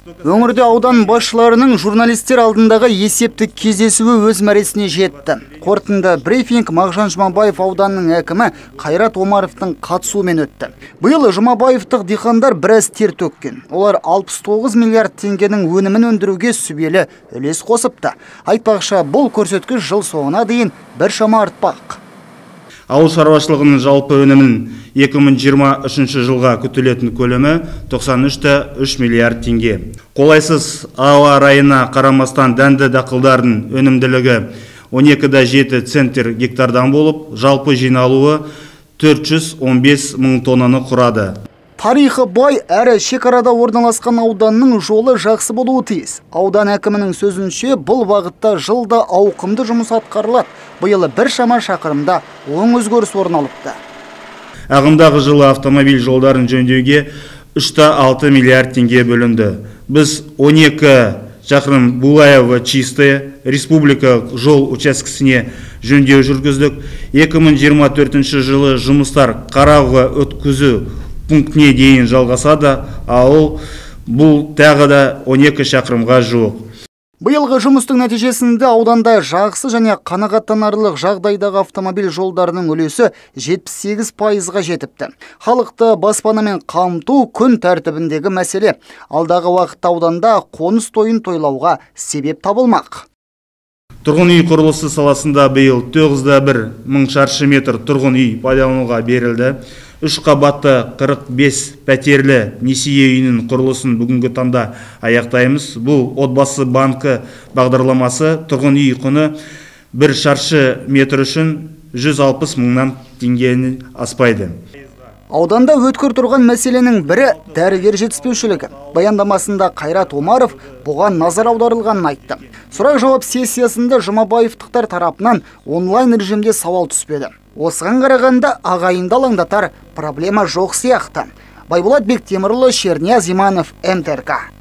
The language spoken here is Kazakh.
Өңірде аудан басшыларының журналистер алдындағы есептік кездесуі өз мәресіне жетті. Қорытынды брифинг Мағжан Жұмабаев ауданының әкімі Қайрат Омаровтың қатысуымен өтті. Биыл Жұмабаевтық диқандар біраз тер төккен. Олар 69 миллиард теңгенің өнімін өндіруге сүбелі үлес қосыпты. Айтпақша, бұл көрсеткіш жыл соңына дейін бір шама артпақ. Ауыл шаруашылығының жалпы өнімін 2023 жылға күтілетін көлемі 93,3 миллиард теңге. Қолайсыз ауа райына қарамастан дәнді дақылдардың өнімділігі 12,7 центр гектардан болып, жалпы жиналуы 415 мың тоннаны құрады. Тарихы бай әрі шекарада орналасқан ауданның жолы жақсы болуы тиіс. Аудан әкімінің сөзінше бұл бағытта жылда ауқымды жұмыс атқарылады. Биылы бір шама шақырымда оң өзгеріс орын алыпты. Ағымдағы жылы автомобиль жолдарын жөндеуге 3,6 миллиард теңге бөлінді. Біз 12 шақырым Булаева чистая республика жол учаскесіне жөндеу жүргіздік. 2024 жылы жұмыстар қарауға өткізу пунктіне дейін жалғасады ал бұл тағы да 12 шақырымға жуық Биылғы жұмыстың нәтижесінде ауданда жақсы және қанағаттанарлық жағдайдағы автомобиль жолдарының үлесі 78 пайызға жетіпті. Халықты баспанамен қамту күн тәртібіндегі мәселе. Алдағы уақытта ауданда қоныс тойын тойлауға себеп табылмақ. Тұрғын үй құрылысы саласында биыл 9,1 мың шаршы метр тұрғын үй пайдалануға берілді үш қабатты 45 пәтерлі несие үйінің құрылысын бүгінгі таңда аяқтаймыз. Бұл отбасы банкі бағдарламасы тұрғын үй құны бір шаршы метр үшін 160 мыңнан теңгені аспайды. Ауданда өткір тұрған мәселенің бірі дәрігер жетіспеушілігі. Баяндамасында Қайрат Омаров бұған назар аударылғанын айтты. Сұрақ жауап сессиясында Жұмабаевтықтар тарапынан онлайн режимде сауал түспеді. Осыған қарағанда ағайынды алаңдатар проблема жоқ сияқты. Байболат Бектемірұлы Шерния Зиманов МТРК